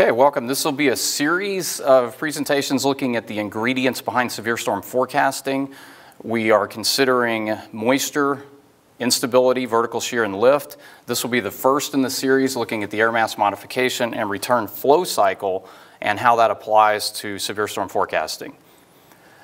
Okay, welcome. This will be a series of presentations looking at the ingredients behind severe storm forecasting. We are considering moisture, instability, vertical shear, and lift. This will be the first in the series looking at the air mass modification and return flow cycle and how that applies to severe storm forecasting.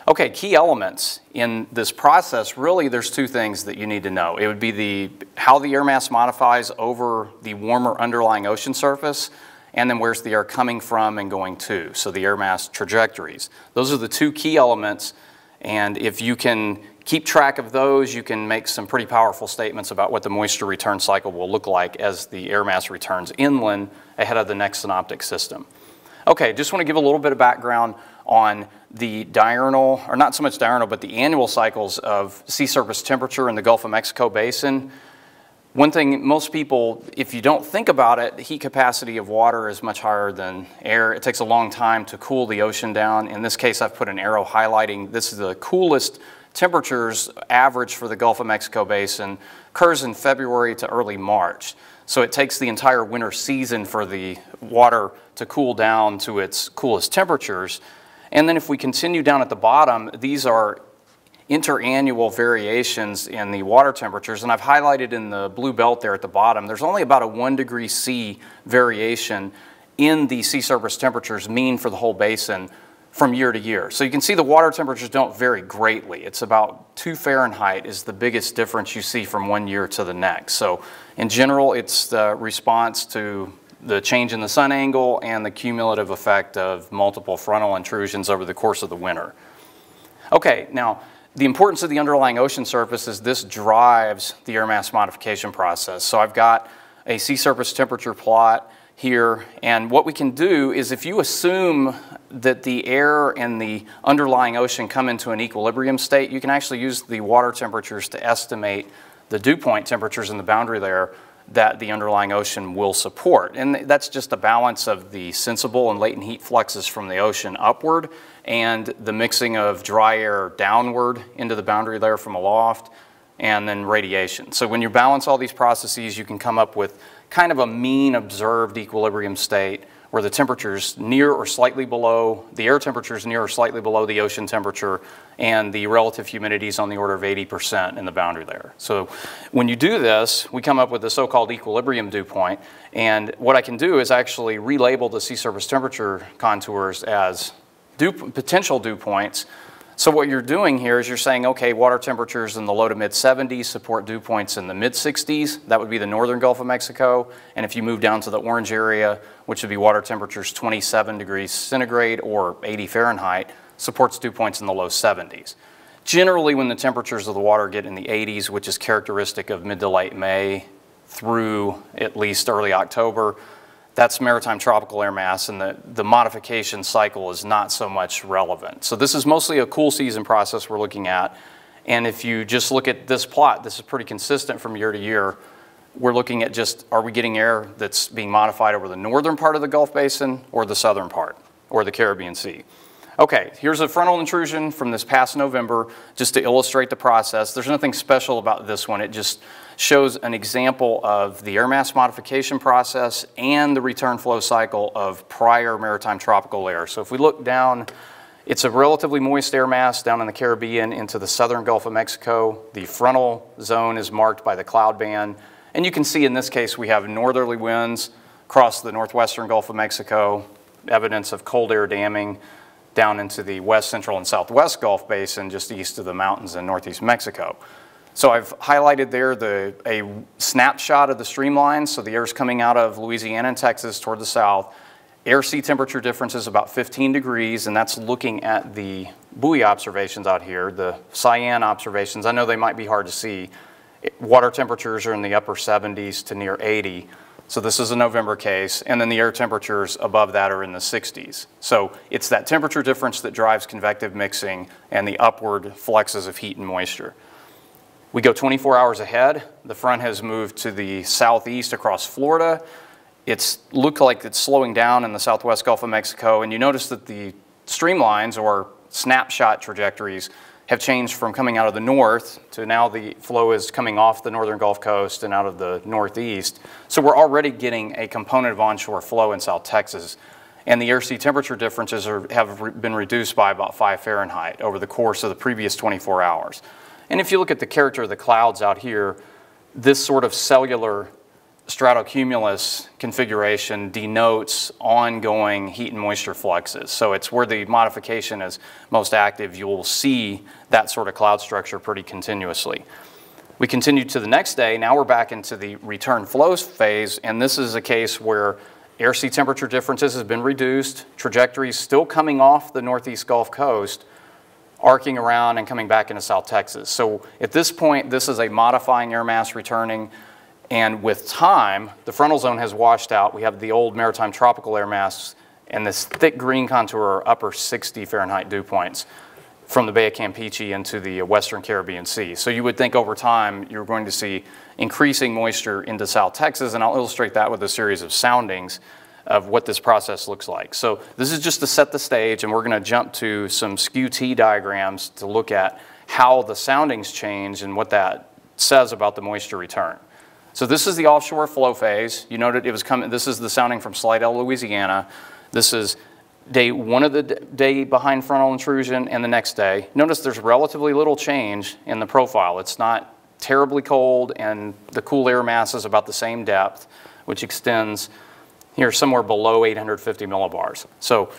Okay, key elements in this process, really there's two things that you need to know. It would be the how the air mass modifies over the warmer underlying ocean surface, and then where's the air coming from and going to, so the air mass trajectories. Those are the two key elements, and if you can keep track of those, you can make some pretty powerful statements about what the moisture return cycle will look like as the air mass returns inland ahead of the next synoptic system. Okay, just want to give a little bit of background on the diurnal, or not so much diurnal, but the annual cycles of sea surface temperature in the Gulf of Mexico basin. One thing most people, if you don't think about it, the heat capacity of water is much higher than air. It takes a long time to cool the ocean down. In this case, I've put an arrow highlighting this is the coolest temperatures average for the Gulf of Mexico basin occurs in February to early March. So it takes the entire winter season for the water to cool down to its coolest temperatures. And then if we continue down at the bottom, these are interannual variations in the water temperatures. And I've highlighted in the blue belt there at the bottom, there's only about a one degree C variation in the sea surface temperatures mean for the whole basin from year to year. So you can see the water temperatures don't vary greatly. It's about 2 Fahrenheit is the biggest difference you see from one year to the next. So in general, it's the response to the change in the sun angle and the cumulative effect of multiple frontal intrusions over the course of the winter. Okay, now the importance of the underlying ocean surface is this drives the air mass modification process. So I've got a sea surface temperature plot here. And what we can do is if you assume that the air and the underlying ocean come into an equilibrium state, you can actually use the water temperatures to estimate the dew point temperatures in the boundary layer that the underlying ocean will support. And that's just a balance of the sensible and latent heat fluxes from the ocean upward and the mixing of dry air downward into the boundary layer from aloft and then radiation. So when you balance all these processes, you can come up with kind of a mean observed equilibrium state where the temperature's near or slightly below, the air temperature is near or slightly below the ocean temperature, and the relative humidity is on the order of 80% in the boundary layer. So when you do this, we come up with the so-called equilibrium dew point, and what I can do is actually relabel the sea surface temperature contours as dew, potential dew points so what you're doing here is you're saying, okay, water temperatures in the low to mid 70s support dew points in the mid 60s. That would be the northern Gulf of Mexico. And if you move down to the orange area, which would be water temperatures 27 degrees centigrade or 80 Fahrenheit, supports dew points in the low 70s. Generally, when the temperatures of the water get in the 80s, which is characteristic of mid to late May through at least early October, that's maritime tropical air mass and the, the modification cycle is not so much relevant. So this is mostly a cool season process we're looking at. And if you just look at this plot, this is pretty consistent from year to year. We're looking at just, are we getting air that's being modified over the northern part of the Gulf Basin or the southern part or the Caribbean Sea? Okay, here's a frontal intrusion from this past November just to illustrate the process. There's nothing special about this one. It just shows an example of the air mass modification process and the return flow cycle of prior maritime tropical layers. So if we look down, it's a relatively moist air mass down in the Caribbean into the southern Gulf of Mexico. The frontal zone is marked by the cloud band. And you can see in this case we have northerly winds across the northwestern Gulf of Mexico, evidence of cold air damming down into the west central and southwest Gulf Basin just east of the mountains in northeast Mexico. So I've highlighted there the, a snapshot of the streamlines. So the air is coming out of Louisiana and Texas toward the south. Air sea temperature difference is about 15 degrees, and that's looking at the buoy observations out here, the cyan observations. I know they might be hard to see. Water temperatures are in the upper 70s to near 80. So this is a November case, and then the air temperatures above that are in the 60s. So it's that temperature difference that drives convective mixing and the upward fluxes of heat and moisture. We go 24 hours ahead. The front has moved to the southeast across Florida. It's looked like it's slowing down in the southwest Gulf of Mexico, and you notice that the streamlines or snapshot trajectories have changed from coming out of the north to now the flow is coming off the northern Gulf Coast and out of the northeast. So we're already getting a component of onshore flow in South Texas. and the air sea temperature differences are, have re been reduced by about 5 Fahrenheit over the course of the previous 24 hours. And if you look at the character of the clouds out here, this sort of cellular stratocumulus configuration denotes ongoing heat and moisture fluxes. So it's where the modification is most active, you will see that sort of cloud structure pretty continuously. We continue to the next day. Now we're back into the return flows phase, and this is a case where air sea temperature differences has been reduced, trajectories still coming off the northeast Gulf Coast, arcing around and coming back into South Texas. So at this point, this is a modifying air mass returning, and with time, the frontal zone has washed out. We have the old maritime tropical air mass and this thick green contour upper 60 Fahrenheit dew points from the Bay of Campeche into the Western Caribbean Sea. So you would think over time you're going to see increasing moisture into South Texas, and I'll illustrate that with a series of soundings of what this process looks like. So this is just to set the stage, and we're going to jump to some skew-T diagrams to look at how the soundings change and what that says about the moisture return. So this is the offshore flow phase. You noted it was coming, this is the sounding from Slidell, Louisiana. This is day one of the day behind frontal intrusion and the next day. Notice there's relatively little change in the profile. It's not terribly cold and the cool air mass is about the same depth, which extends here somewhere below 850 millibars. So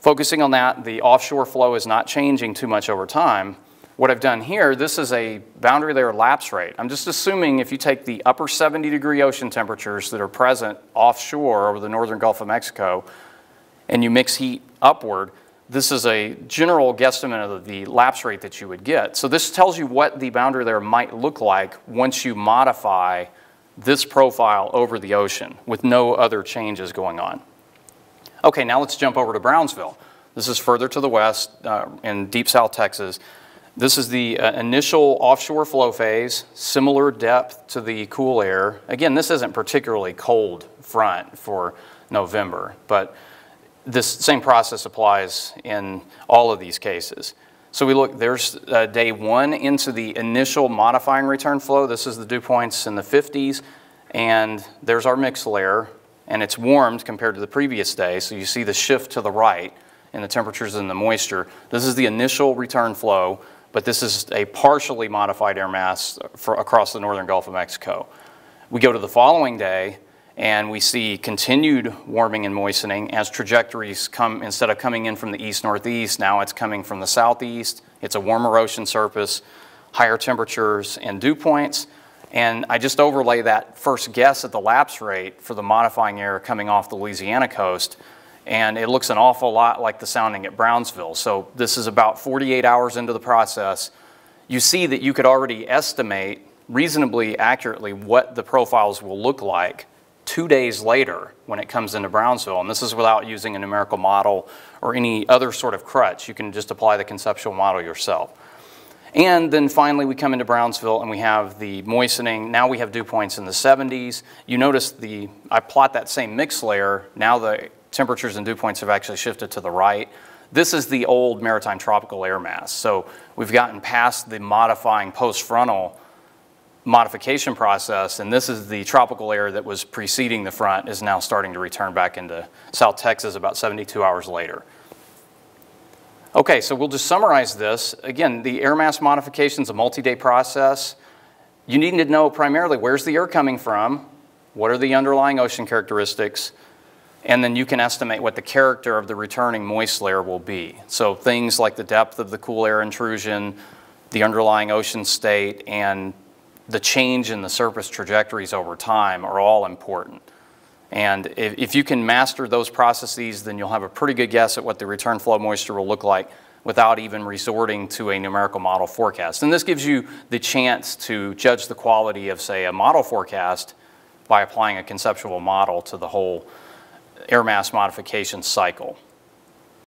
focusing on that, the offshore flow is not changing too much over time. What I've done here, this is a boundary layer lapse rate. I'm just assuming if you take the upper 70 degree ocean temperatures that are present offshore over the northern Gulf of Mexico, and you mix heat upward, this is a general guesstimate of the lapse rate that you would get. So this tells you what the boundary layer might look like once you modify this profile over the ocean with no other changes going on. Okay, now let's jump over to Brownsville. This is further to the west uh, in deep South Texas. This is the uh, initial offshore flow phase, similar depth to the cool air. Again, this isn't particularly cold front for November, but this same process applies in all of these cases. So we look, there's uh, day one into the initial modifying return flow. This is the dew points in the 50s, and there's our mixed layer, and it's warmed compared to the previous day. So you see the shift to the right in the temperatures and the moisture. This is the initial return flow, but this is a partially modified air mass for, across the northern Gulf of Mexico. We go to the following day, and we see continued warming and moistening as trajectories come, instead of coming in from the east-northeast, now it's coming from the southeast. It's a warmer ocean surface, higher temperatures and dew points. And I just overlay that first guess at the lapse rate for the modifying air coming off the Louisiana coast. And it looks an awful lot like the sounding at Brownsville. So this is about 48 hours into the process. You see that you could already estimate reasonably accurately what the profiles will look like two days later when it comes into Brownsville. And this is without using a numerical model or any other sort of crutch. You can just apply the conceptual model yourself. And then finally we come into Brownsville and we have the moistening. Now we have dew points in the 70s. You notice the, I plot that same mix layer. Now the temperatures and dew points have actually shifted to the right. This is the old maritime tropical air mass. So we've gotten past the modifying post-frontal modification process, and this is the tropical air that was preceding the front is now starting to return back into South Texas about 72 hours later. Okay, so we'll just summarize this. Again, the air mass modification is a multi-day process. You need to know primarily where's the air coming from, what are the underlying ocean characteristics, and then you can estimate what the character of the returning moist layer will be. So things like the depth of the cool air intrusion, the underlying ocean state, and the change in the surface trajectories over time are all important. And if, if, you can master those processes, then you'll have a pretty good guess at what the return flow moisture will look like without even resorting to a numerical model forecast. And this gives you the chance to judge the quality of, say, a model forecast by applying a conceptual model to the whole air mass modification cycle.